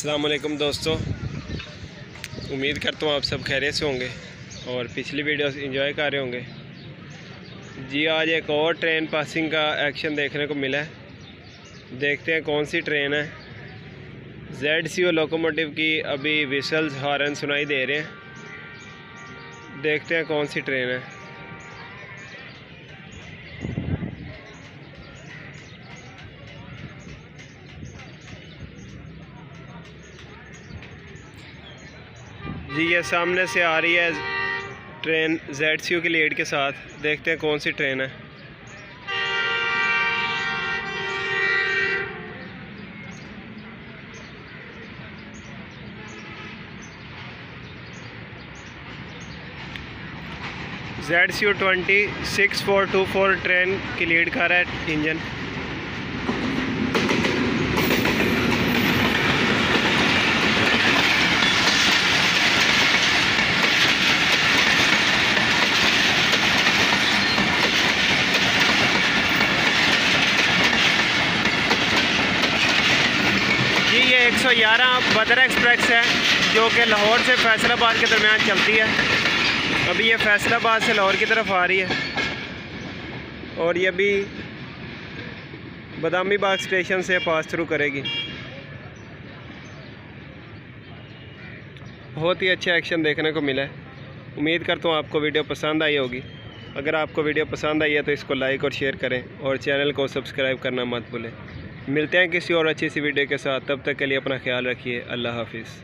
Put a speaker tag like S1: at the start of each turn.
S1: السلام علیکم دوستو۔ امید کرتا ہوں آپ سب خیریت سے ہوں گے اور پچھلی ویڈیوز انجوائے کر رہے ہوں گے۔ جی آج ایک اور ٹرین پاسنگ کا ایکشن دیکھنے کو ملا۔ ہے دیکھتے ہیں کون سی ٹرین ہے۔ زیڈ سی او لوکوموٹیو کی ابھی ویسلز ہارن سنائی دے رہے ہیں۔ دیکھتے ہیں کون سی ٹرین ہے۔ جی یہ سامنے سے آ رہی ہے ٹرین زیڈ سی او کی لیڈ کے ساتھ۔ دیکھتے ہیں کون سی ٹرین ہے۔ Z C O twenty six four two four train کی لیڈ کر رہا ہے انجن جی یہ ایک سو گیارہ بدر ایکسپریس ہے، جو کہ لاہور سے فیصل آباد کے درمیان چلتی ہے۔ ابھی یہ فیصل آباد سے لاہور کی طرف آ رہی ہے۔ اور یہ بھی بادامی باغ اسٹیشن سے پاس تھرو کرے گی۔ بہت ہی اچھا ایکشن دیکھنے کو ملا ہے۔ امید کرتا ہوں آپ کو ویڈیو پسند آئی ہوگی۔ اگر آپ کو ویڈیو پسند آئی ہے تو اس کو لائک اور شیئر کریں اور چینل کو سبسکرائب کرنا مت بھولیں۔ ملتے ہیں کسی اور اچھی سی ویڈیو کے ساتھ۔ تب تک کے لیے اپنا خیال رکھیے۔ اللہ حافظ۔